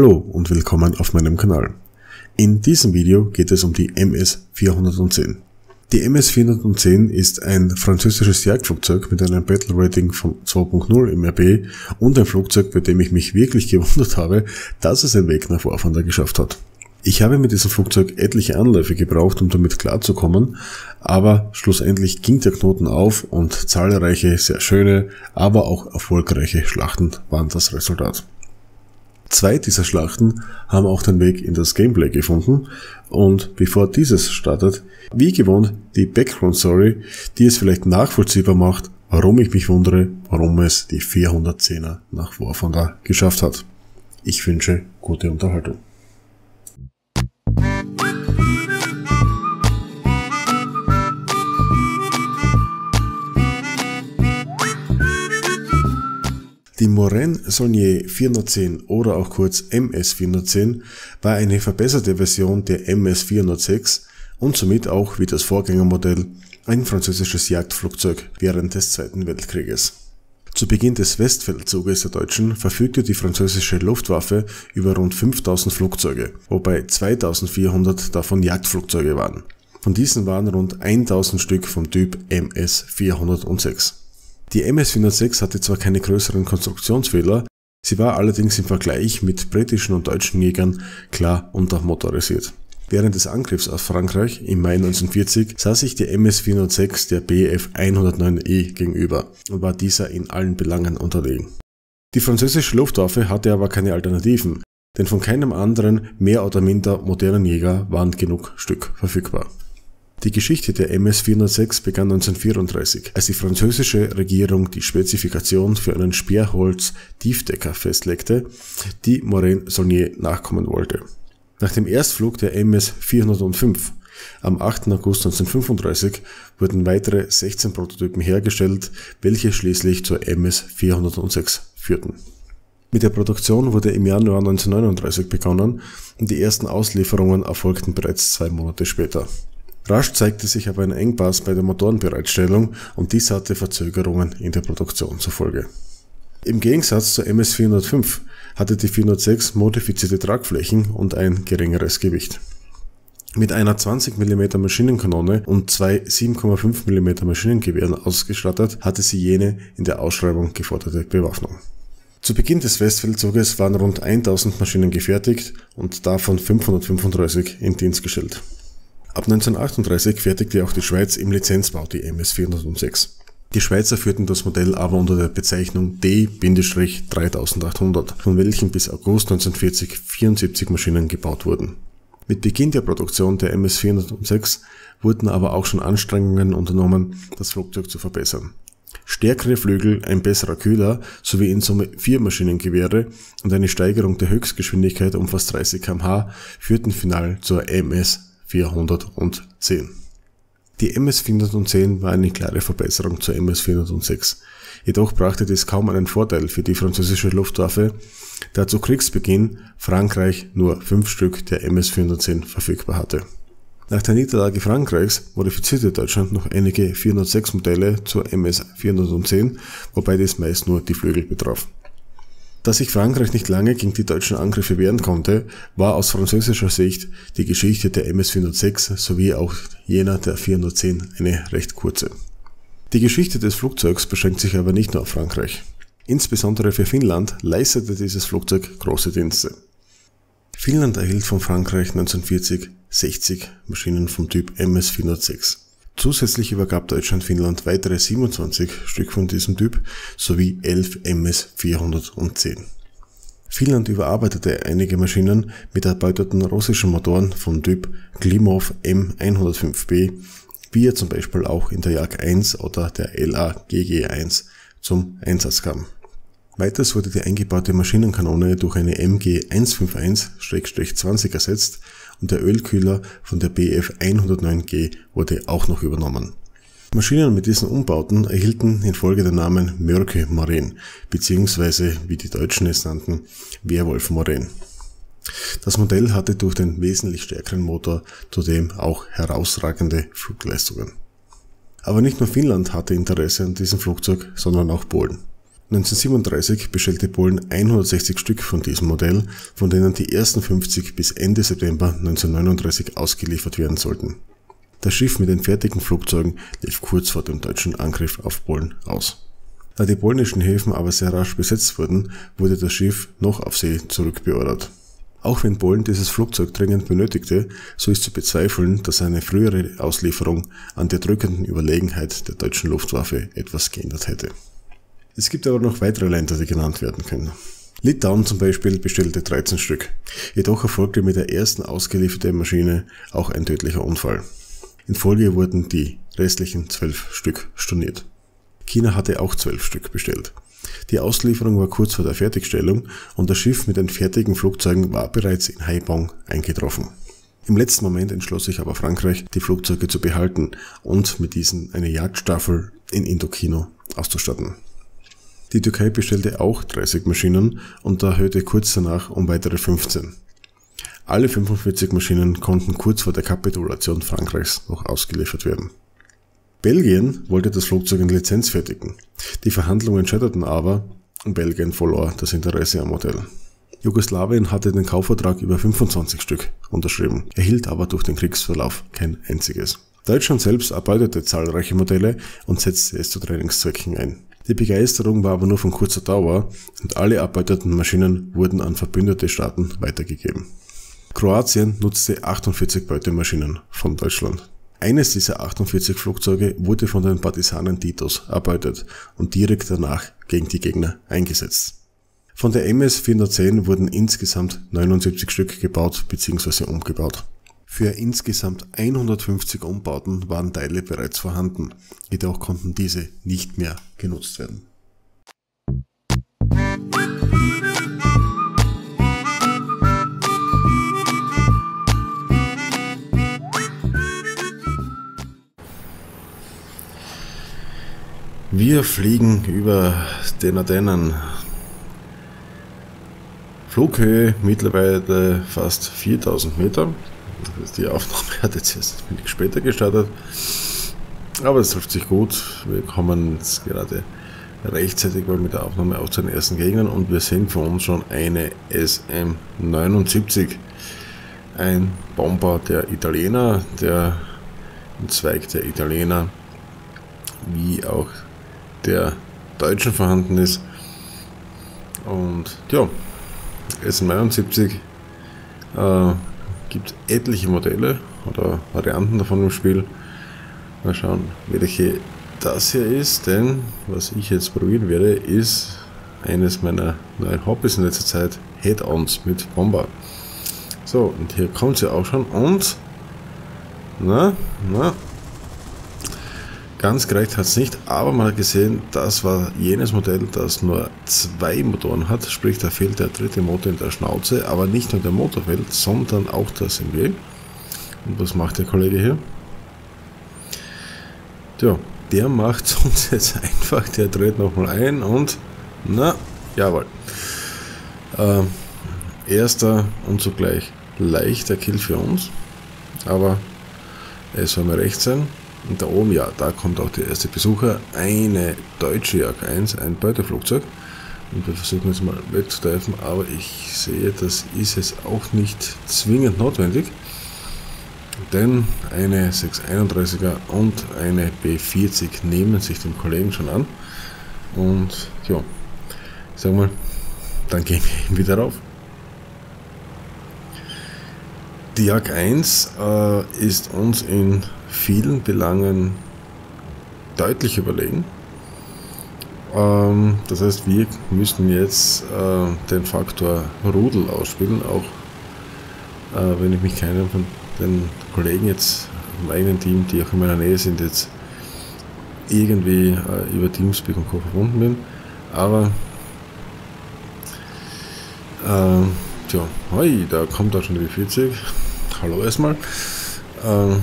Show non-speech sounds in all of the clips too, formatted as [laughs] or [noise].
Hallo und willkommen auf meinem Kanal. In diesem Video geht es um die MS-410. Die MS-410 ist ein französisches Jagdflugzeug mit einem Battle Rating von 2.0 im RB und ein Flugzeug, bei dem ich mich wirklich [laughs] gewundert habe, dass es den Weg nach Warfander geschafft hat. Ich habe mit diesem Flugzeug etliche Anläufe gebraucht, um damit klarzukommen, aber schlussendlich ging der Knoten auf und zahlreiche sehr schöne, aber auch erfolgreiche Schlachten waren das Resultat. Zwei dieser Schlachten haben auch den Weg in das Gameplay gefunden und bevor dieses startet, wie gewohnt die Background Story, die es vielleicht nachvollziehbar macht, warum ich mich wundere, warum es die 410er nach War von da geschafft hat. Ich wünsche gute Unterhaltung. Die Moraine Saulnier 410 oder auch kurz MS 410 war eine verbesserte Version der MS 406 und somit auch wie das Vorgängermodell ein französisches Jagdflugzeug während des Zweiten Weltkrieges. Zu Beginn des Westfeldzuges der Deutschen verfügte die französische Luftwaffe über rund 5000 Flugzeuge, wobei 2400 davon Jagdflugzeuge waren. Von diesen waren rund 1000 Stück vom Typ MS 406. Die MS-406 hatte zwar keine größeren Konstruktionsfehler, sie war allerdings im Vergleich mit britischen und deutschen Jägern klar untermotorisiert. Während des Angriffs auf Frankreich im Mai 1940 sah sich die MS-406 der Bf 109E gegenüber und war dieser in allen Belangen unterlegen. Die französische Luftwaffe hatte aber keine Alternativen, denn von keinem anderen mehr oder minder modernen Jäger waren genug Stück verfügbar. Die Geschichte der MS-406 begann 1934, als die französische Regierung die Spezifikation für einen Sperrholz-Tiefdecker festlegte, die Moraine Saulnier nachkommen wollte. Nach dem Erstflug der MS-405 am 8. August 1935 wurden weitere 16 Prototypen hergestellt, welche schließlich zur MS-406 führten. Mit der Produktion wurde im Januar 1939 begonnen und die ersten Auslieferungen erfolgten bereits zwei Monate später. Rasch zeigte sich aber ein Engpass bei der Motorenbereitstellung und dies hatte Verzögerungen in der Produktion zur Folge. Im Gegensatz zur MS-405 hatte die 406 modifizierte Tragflächen und ein geringeres Gewicht. Mit einer 20 mm Maschinenkanone und zwei 7,5 mm Maschinengewehren ausgestattet, hatte sie jene in der Ausschreibung geforderte Bewaffnung. Zu Beginn des Westfeldzuges waren rund 1000 Maschinen gefertigt und davon 535 in Dienst gestellt. Ab 1938 fertigte auch die Schweiz im Lizenzbau die MS 406. Die Schweizer führten das Modell aber unter der Bezeichnung D-3800, von welchen bis August 1940 74 Maschinen gebaut wurden. Mit Beginn der Produktion der MS 406 wurden aber auch schon Anstrengungen unternommen, das Flugzeug zu verbessern. Stärkere Flügel, ein besserer Kühler sowie in Summe vier Maschinengewehre und eine Steigerung der Höchstgeschwindigkeit um fast 30 kmh führten final zur MS 410. Die MS 410 war eine klare Verbesserung zur MS 406. Jedoch brachte dies kaum einen Vorteil für die französische Luftwaffe, da zu Kriegsbeginn Frankreich nur fünf Stück der MS 410 verfügbar hatte. Nach der Niederlage Frankreichs modifizierte Deutschland noch einige 406 Modelle zur MS 410, wobei dies meist nur die Flügel betraf. Da sich Frankreich nicht lange gegen die deutschen Angriffe wehren konnte, war aus französischer Sicht die Geschichte der MS 406 sowie auch jener der 410 eine recht kurze. Die Geschichte des Flugzeugs beschränkt sich aber nicht nur auf Frankreich. Insbesondere für Finnland leistete dieses Flugzeug große Dienste. Finnland erhielt von Frankreich 1940 60 Maschinen vom Typ MS 406. Zusätzlich übergab Deutschland Finnland weitere 27 Stück von diesem Typ sowie 11 MS 410. Finnland überarbeitete einige Maschinen mit erbeuteten russischen Motoren vom Typ Klimov M105B, wie er zum Beispiel auch in der Jag 1 oder der LA GG1 zum Einsatz kam. Weiters wurde die eingebaute Maschinenkanone durch eine MG 151-20 ersetzt und der Ölkühler von der Bf 109G wurde auch noch übernommen. Maschinen mit diesen Umbauten erhielten infolge den Namen Mörke Moraine bzw. wie die Deutschen es nannten, Werwolf Moraine. Das Modell hatte durch den wesentlich stärkeren Motor zudem auch herausragende Flugleistungen. Aber nicht nur Finnland hatte Interesse an diesem Flugzeug, sondern auch Polen. 1937 bestellte Polen 160 Stück von diesem Modell, von denen die ersten 50 bis Ende September 1939 ausgeliefert werden sollten. Das Schiff mit den fertigen Flugzeugen lief kurz vor dem deutschen Angriff auf Polen aus. Da die polnischen Häfen aber sehr rasch besetzt wurden, wurde das Schiff noch auf See zurückbeordert. Auch wenn Polen dieses Flugzeug dringend benötigte, so ist zu bezweifeln, dass eine frühere Auslieferung an der drückenden Überlegenheit der deutschen Luftwaffe etwas geändert hätte. Es gibt aber noch weitere Länder, die genannt werden können. Litauen zum Beispiel bestellte 13 Stück. Jedoch erfolgte mit der ersten ausgelieferten Maschine auch ein tödlicher Unfall. In Folge wurden die restlichen 12 Stück storniert. China hatte auch 12 Stück bestellt. Die Auslieferung war kurz vor der Fertigstellung und das Schiff mit den fertigen Flugzeugen war bereits in Haiphong eingetroffen. Im letzten Moment entschloss sich aber Frankreich, die Flugzeuge zu behalten und mit diesen eine Jagdstaffel in Indokino auszustatten. Die Türkei bestellte auch 30 Maschinen und erhöhte kurz danach um weitere 15. Alle 45 Maschinen konnten kurz vor der Kapitulation Frankreichs noch ausgeliefert werden. Belgien wollte das Flugzeug in Lizenz fertigen. Die Verhandlungen scheiterten aber und Belgien verlor das Interesse am Modell. Jugoslawien hatte den Kaufvertrag über 25 Stück unterschrieben, erhielt aber durch den Kriegsverlauf kein einziges. Deutschland selbst erbeutete zahlreiche Modelle und setzte es zu Trainingszwecken ein. Die Begeisterung war aber nur von kurzer Dauer und alle erbeuteten Maschinen wurden an verbündete Staaten weitergegeben. Kroatien nutzte 48 Beutemaschinen von Deutschland. Eines dieser 48 Flugzeuge wurde von den Partisanen Titos erbeutet und direkt danach gegen die Gegner eingesetzt. Von der MS 410 wurden insgesamt 79 Stück gebaut bzw. umgebaut. Für insgesamt 150 Umbauten waren Teile bereits vorhanden, jedoch konnten diese nicht mehr genutzt werden. Wir fliegen über den Ardennen. Flughöhe mittlerweile fast 4000 Meter. Die Aufnahme [laughs] hat jetzt erst ein wenig später gestartet. Aber es trifft sich gut. Wir kommen jetzt gerade rechtzeitig mit der Aufnahme auch zu den ersten Gegnern und wir sehen vor uns schon eine SM-79. Ein Bomber der Italiener, der ein Zweig der Italiener, wie auch der Deutschen vorhanden ist. Und ja, SM-79 äh, gibt etliche Modelle oder Varianten davon im Spiel. Mal schauen, welche das hier ist, denn was ich jetzt probieren werde, ist eines meiner neuen Hobbys in letzter Zeit, Head-Ons mit Bomber. So, und hier kommt sie auch schon und na, na, Ganz gereicht hat es nicht, aber man hat gesehen, das war jenes Modell, das nur zwei Motoren hat, sprich da fehlt der dritte Motor in der Schnauze, aber nicht nur der Motor fehlt, sondern auch das MG. Und was macht der Kollege hier? Tja, der macht [laughs] uns jetzt einfach, der dreht nochmal ein und na, jawohl. Äh, erster und zugleich leichter Kill für uns, aber es soll mir recht sein. Und da oben, ja, da kommt auch der erste Besucher. Eine deutsche Jag 1, ein Beuteflugzeug. Und wir versuchen jetzt mal wegzutreffen, aber ich sehe, das ist jetzt auch nicht zwingend notwendig. Denn eine 631er und eine B40 nehmen sich den Kollegen schon an. Und ja, sag mal, dann gehen wir eben [laughs] wieder rauf. Die Jag 1 äh, ist uns in vielen Belangen deutlich überlegen. Ähm, das heißt, wir müssen jetzt äh, den Faktor Rudel ausspielen, auch äh, wenn ich mich keinem von den Kollegen jetzt im eigenen Team, die auch in meiner Nähe sind, jetzt irgendwie äh, über Teamspeak und Co. verbunden bin. Aber äh, tja, hoi, da kommt auch schon die 40. Hallo erstmal. Äh,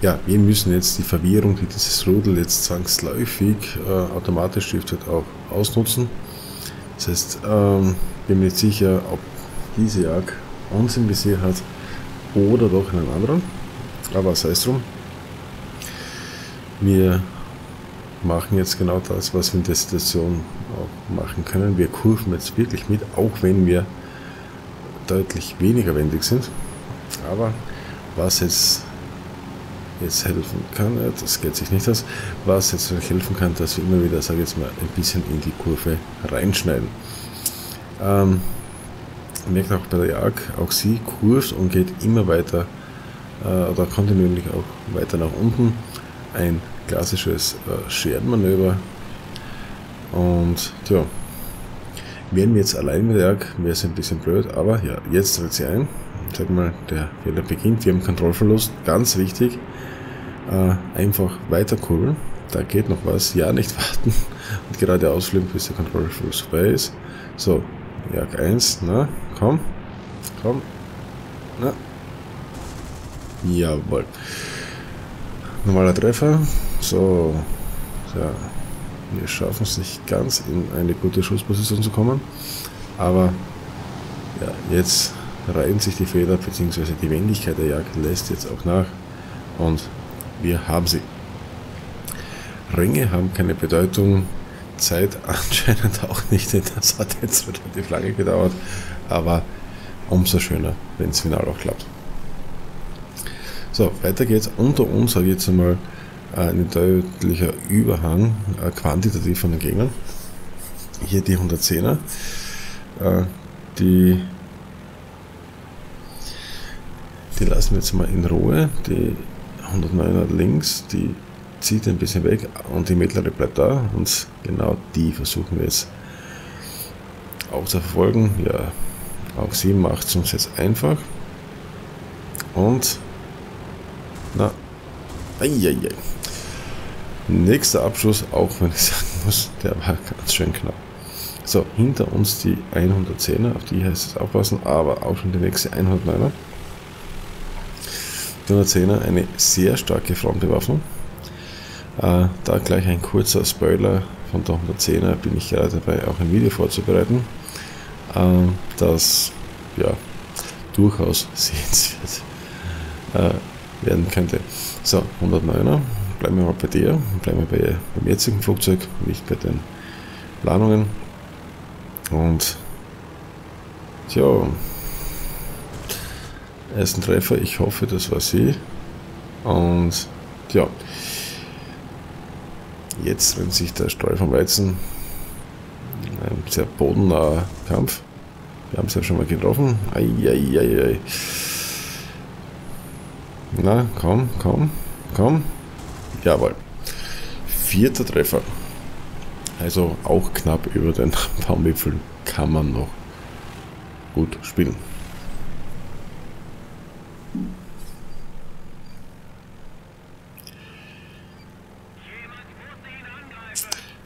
ja, wir müssen jetzt die Verwirrung, die dieses Rudel jetzt zwangsläufig äh, automatisch stiftet, auch ausnutzen. Das heißt, ähm, bin mir nicht sicher, ob diese Jagd uns im Visier hat oder doch einen anderen. Aber sei es drum. Wir machen jetzt genau das, was wir in der Situation auch machen können. Wir kurven jetzt wirklich mit, auch wenn wir deutlich weniger wendig sind. Aber was jetzt, jetzt helfen kann, das geht sich nicht aus, was jetzt helfen kann, dass wir immer wieder, sage ich jetzt mal, ein bisschen in die Kurve reinschneiden. Ähm, merkt auch bei der Jag, auch sie kurvt und geht immer weiter äh, oder kontinuierlich auch weiter nach unten. Ein klassisches äh, Scherenmanöver. Und ja, wären wir jetzt allein mit der Jag, wäre es ein bisschen blöd, aber ja, jetzt tritt sie ein. Sag mal, der Fehler beginnt, wir haben Kontrollverlust, ganz wichtig. Äh, einfach weiter kurbeln, da geht noch was, ja, nicht [laughs] warten und gerade ausfliegen, bis der Kontrollverlust vorbei ist. So, Jag 1, na, komm, komm, na, jawohl. Normaler Treffer, so, ja, wir schaffen es nicht ganz in eine gute Schussposition zu kommen, aber ja, jetzt reihen sich die Feder bzw. die Wendigkeit der Jagd lässt jetzt auch nach und wir haben sie. Ringe haben keine Bedeutung, Zeit [laughs] anscheinend auch nicht, das hat jetzt relativ lange gedauert, aber umso schöner, wenn es final auch klappt. So, weiter geht's. Unter uns habe ich jetzt einmal ein deutlicher Überhang äh, quantitativ von den Gegnern. Hier die 110er, äh, die, die lassen wir jetzt mal in Ruhe. Die 109er links, die zieht ein bisschen weg und die mittlere bleibt da und genau die versuchen wir jetzt auch zu verfolgen. Ja, auch sie macht es uns jetzt einfach. Und na, eieiei. Nächster Abschluss, auch wenn ich sagen muss, der war ganz schön knapp. So, hinter uns die 110er, auf die heißt es aufpassen, aber auch schon die nächste 109er. Die 110er, eine sehr starke Frontbewaffnung. Äh, da gleich ein kurzer Spoiler von der 110er, bin ich gerade dabei, auch ein Video vorzubereiten, äh, das ja durchaus [laughs] sehenswert äh, werden könnte. So, 109er, bleiben wir mal bei dir, bleiben wir bei, beim jetzigen Flugzeug, nicht bei den Planungen. Und tja, ersten Treffer, ich hoffe, das war sie. Und ja, jetzt, wenn sich der Streu vom Weizen, ein sehr bodennaher Kampf, wir haben es ja schon mal getroffen. Eieiei. Na, komm, komm, komm. Jawohl. Vierter Treffer. Also auch knapp über den [laughs] Baumwipfeln kann man noch gut spielen.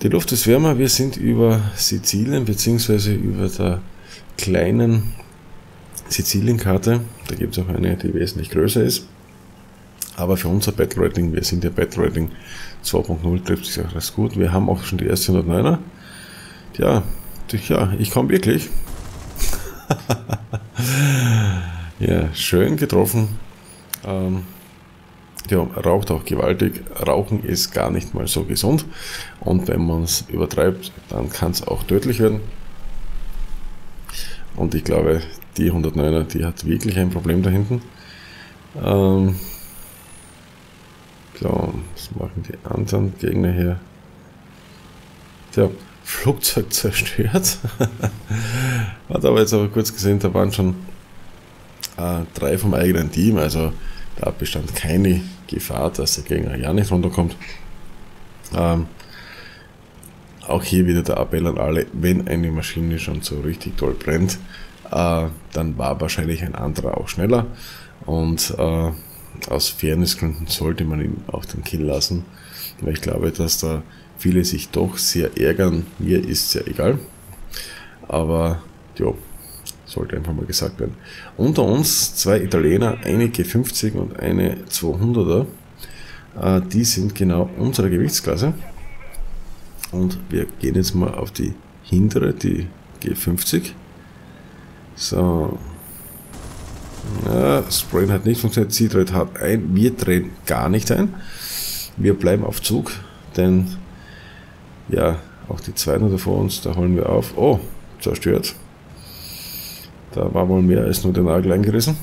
Die Luft ist wärmer, wir sind über Sizilien bzw. über der kleinen Sizilienkarte. Da gibt es auch eine, die wesentlich größer ist. Aber für unser Battle Rating, wir sind ja Battle Rating 2.0, trifft sich auch ganz gut. Wir haben auch schon die erste 109er. Tja, ja, ich komme wirklich. [laughs] ja, schön getroffen. Ähm, ja, raucht auch gewaltig. Rauchen ist gar nicht mal so gesund. Und wenn man es übertreibt, dann kann es auch tödlich werden. Und ich glaube, die 109er, die hat wirklich ein Problem da hinten. Ähm, so, was machen die anderen Gegner hier? Tja, Flugzeug [laughs] zerstört. Hat aber jetzt aber kurz gesehen, da waren schon äh, drei vom eigenen Team, also da bestand keine Gefahr, dass der Gegner ja nicht runterkommt. Ähm, auch hier wieder der Appell an alle, wenn eine Maschine schon so richtig toll brennt, äh, dann war wahrscheinlich ein anderer auch schneller und äh, aus Fairnessgründen sollte man ihn auf den Kill lassen, weil ich glaube, dass da viele sich doch sehr ärgern. Mir ist sehr egal. Aber ja, sollte einfach mal gesagt werden. Unter uns zwei Italiener, eine G50 und eine 200er. Äh, die sind genau unsere Gewichtsklasse. Und wir gehen jetzt mal auf die hintere, die G50. So, ja, Sprayen hat nicht funktioniert, sie dreht hart ein. Wir drehen gar nicht ein. Wir bleiben auf Zug, denn ja, Auch die zweite vor uns, da holen wir auf. Oh, zerstört. Da war wohl mehr als nur der Nagel eingerissen.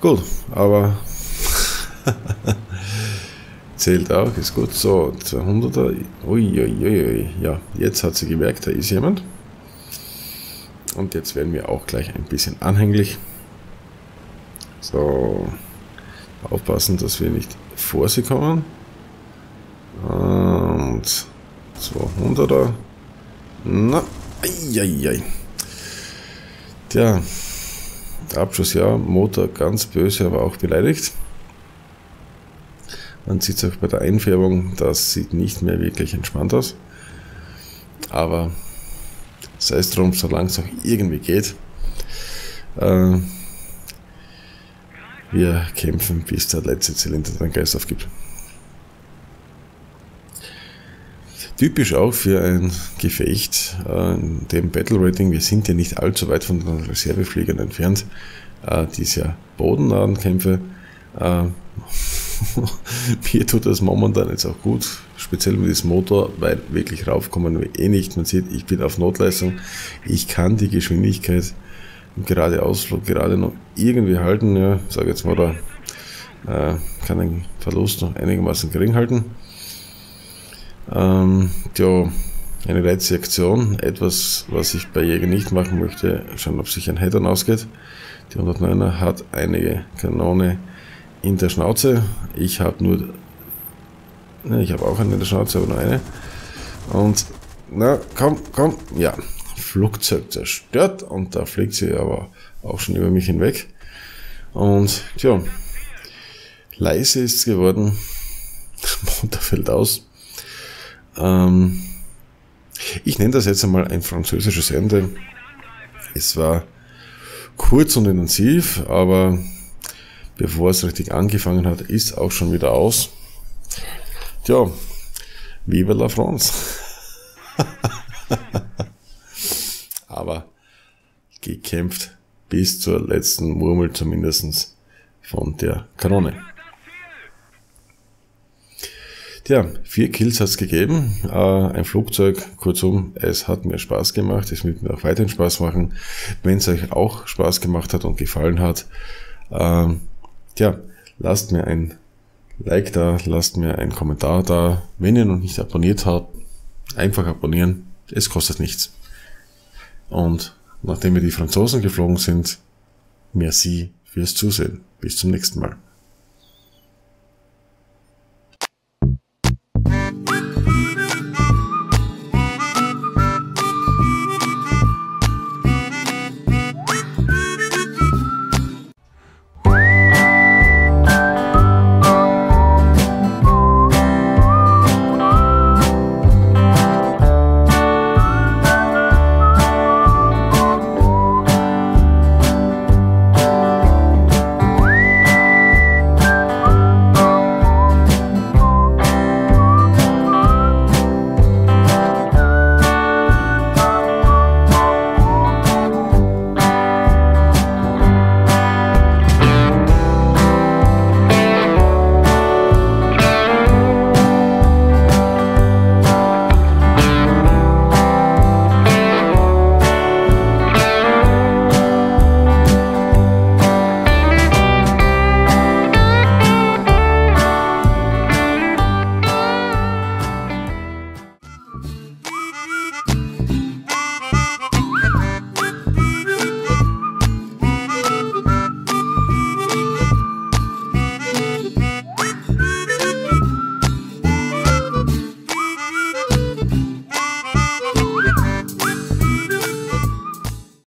Gut, aber [laughs] zählt auch, ist gut. So, 200er. Uiuiui. Ui, ui. Ja, jetzt hat sie gemerkt, da ist jemand. Und jetzt werden wir auch gleich ein bisschen anhänglich. So, aufpassen, dass wir nicht vor sie kommen. Und 200er. Na, eieiei. Tja, Abschuss ja, Motor ganz böse, aber auch beleidigt. Man sieht es auch bei der Einfärbung, das sieht nicht mehr wirklich entspannt aus. Aber sei es drum, solange es auch irgendwie geht. Äh, wir kämpfen, bis der letzte Zylinder den Geist aufgibt. Typisch auch für ein Gefecht, äh, dem Battle Rating, wir sind ja nicht allzu weit von den Reservefliegern entfernt, äh, diese bodennahen Kämpfe. Äh, [laughs] mir tut das momentan jetzt auch gut, speziell mit diesem Motor, weil wirklich raufkommen wir eh nicht. Man sieht, ich bin auf Notleistung, ich kann die Geschwindigkeit im Geradeausflug gerade noch irgendwie halten, ja, sage jetzt mal, oder äh, kann den Verlust noch einigermaßen gering halten. Ähm, ja, eine Reizreaktion, etwas, was ich bei Jäger nicht machen möchte, schauen, ob sich ein Headern ausgeht. Die 109er hat eine Kanone in der Schnauze. Ich habe nur, ich habe auch eine in der Schnauze, aber nur eine. Und, na, komm, komm, ja, Flugzeug zerstört und da fliegt sie aber auch schon über mich hinweg. Und, tja, leise ist es geworden. Motor fällt aus. Ähm, ich nenne das jetzt einmal ein französisches Ende. Es war kurz und intensiv, aber bevor es richtig angefangen hat, ist auch schon wieder aus. Tja, vive la France. [laughs] aber gekämpft bis zur letzten Murmel zumindest von der Kanone. Tja, vier Kills hat's gegeben, äh, ein Flugzeug, kurzum, es hat mir Spaß gemacht, es wird mir auch weiterhin Spaß machen. Wenn es euch auch Spaß gemacht hat und gefallen hat, äh, tja, lasst mir ein Like da, lasst mir einen Kommentar da. Wenn ihr noch nicht abonniert habt, einfach abonnieren, es kostet nichts. Und nachdem wir die Franzosen geflogen sind, merci fürs Zusehen. Bis zum nächsten Mal.